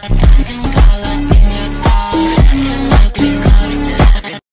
I'm gonna go.